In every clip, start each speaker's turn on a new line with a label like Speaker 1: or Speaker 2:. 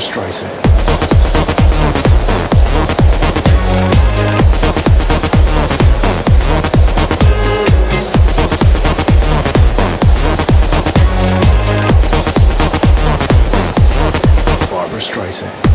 Speaker 1: Streisand. Streisand.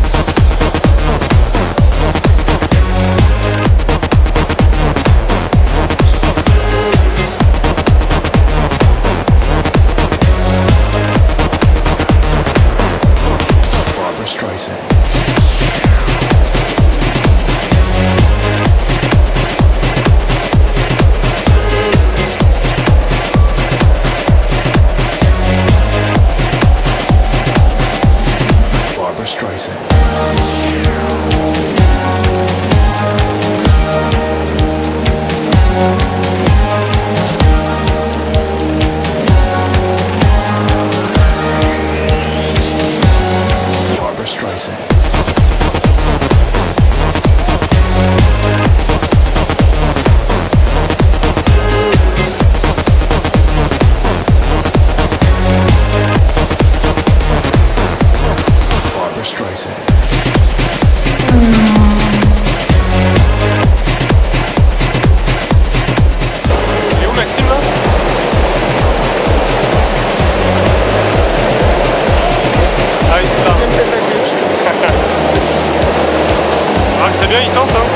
Speaker 2: il tente. Hein.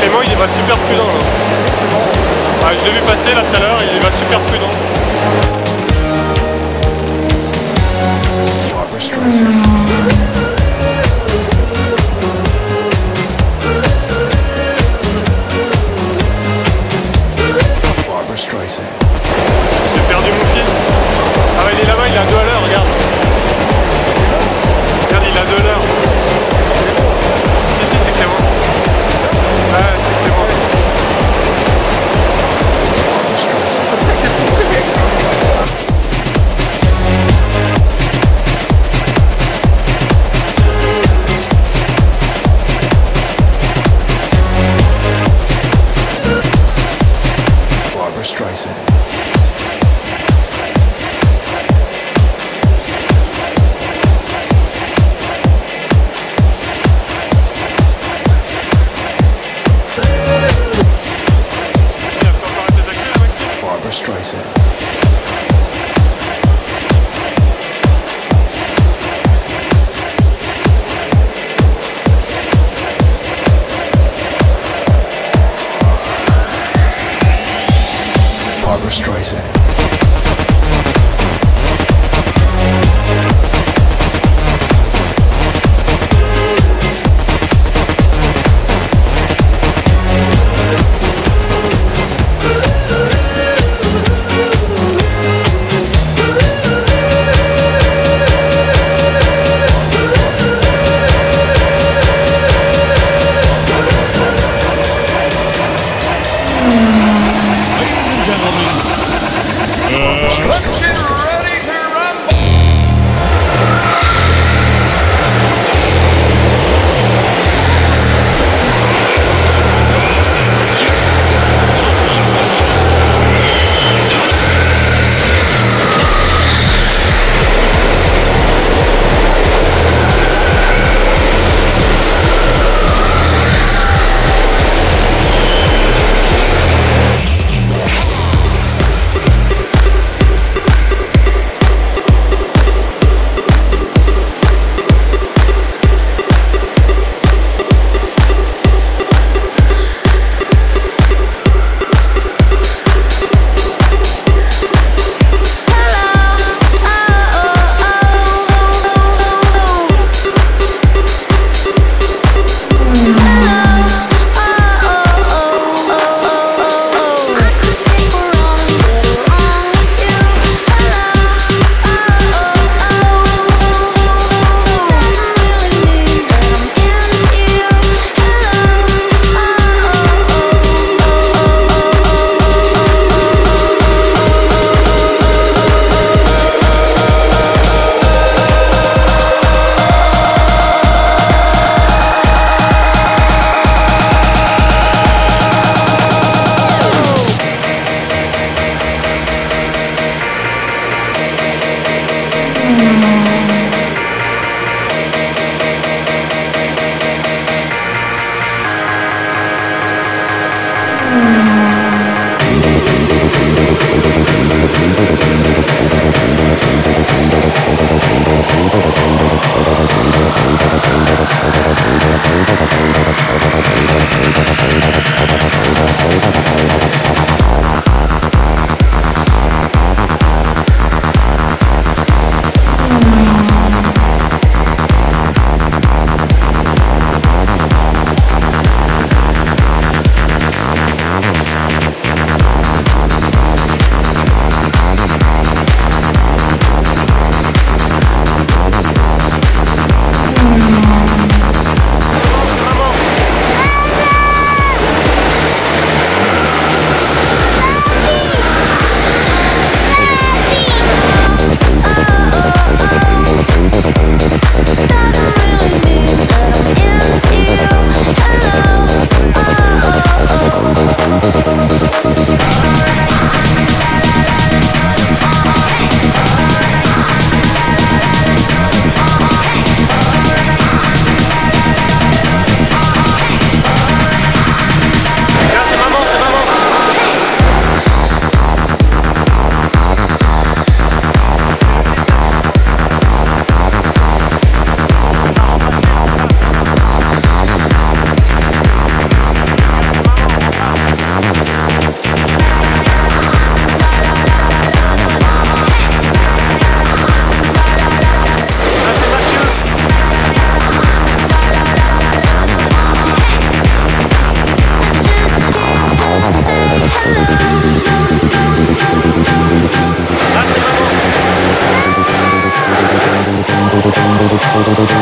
Speaker 2: Clément, il va super prudent. Là. Ah, je l'ai vu passer là tout à l'heure, il va super prudent.
Speaker 1: Mmh. Streisand.
Speaker 3: Thank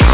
Speaker 3: you.